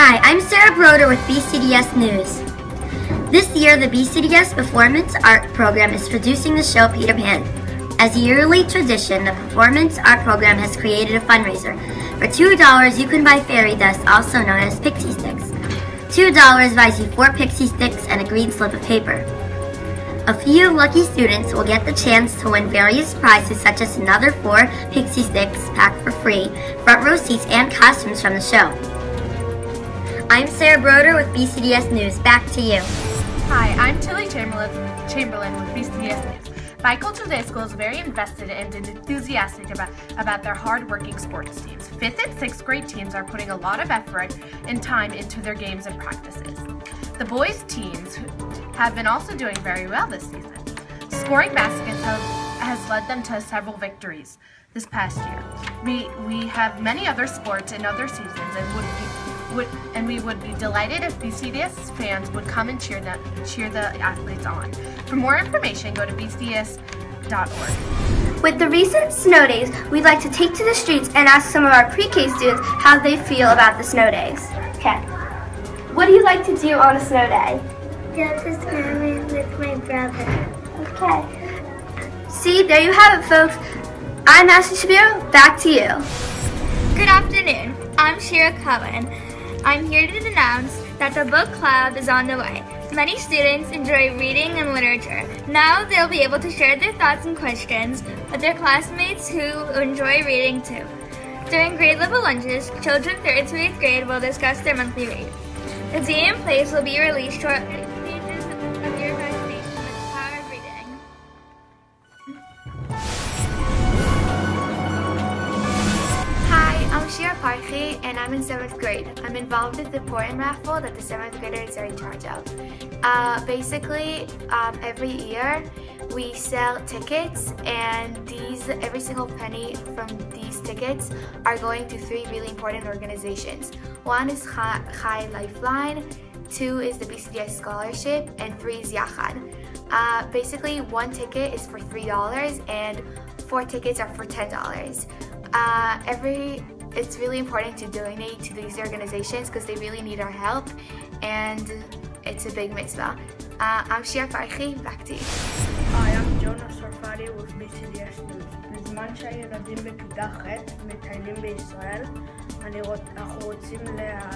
Hi, I'm Sarah Broder with BCDS News. This year, the BCDS Performance Art Program is producing the show Peter Pan. As a yearly tradition, the Performance Art Program has created a fundraiser. For $2, you can buy fairy dust, also known as pixie sticks. $2 buys you four pixie sticks and a green slip of paper. A few lucky students will get the chance to win various prizes such as another four pixie sticks packed for free, front row seats, and costumes from the show. I'm Sarah Broder with BCDS News. Back to you. Hi, I'm Tilly Chamberlain, Chamberlain with BCDS News. Bicultural Day School is very invested and enthusiastic about, about their hard-working sports teams. Fifth and sixth grade teams are putting a lot of effort and time into their games and practices. The boys' teams have been also doing very well this season. Scoring baskets have, has led them to several victories this past year. We, we have many other sports in other seasons and would be would, and we would be delighted if BCDS fans would come and cheer, them, cheer the athletes on. For more information, go to bcds.org. With the recent snow days, we'd like to take to the streets and ask some of our pre-K students how they feel about the snow days. Okay. What do you like to do on a snow day? Go to swimming with my brother. Okay. See, there you have it, folks. I'm Ashley Shapiro. Back to you. Good afternoon. I'm Shira Cohen. I'm here to announce that the book club is on the way. Many students enjoy reading and literature. Now they'll be able to share their thoughts and questions with their classmates who enjoy reading too. During grade level lunches, children 3rd to 8th grade will discuss their monthly read. The day and place will be released shortly. And I'm in 7th grade. I'm involved with the Purim raffle that the 7th graders are in charge of. Uh, basically, um, every year we sell tickets and these every single penny from these tickets are going to three really important organizations. One is Chai Lifeline, two is the BCDS Scholarship, and three is Yachad. Uh, basically, one ticket is for $3 and four tickets are for $10. Uh, every it's really important to donate to these organizations because they really need our help and it's a big mitzvah. Uh, I'm Shir Farhi, back to you. Hi, I'm Jonas Sarfati with BCDS News. בזמן שהילדים בכיתה ח' מטיילים בישראל, אני רוצ... אנחנו רוצים לה...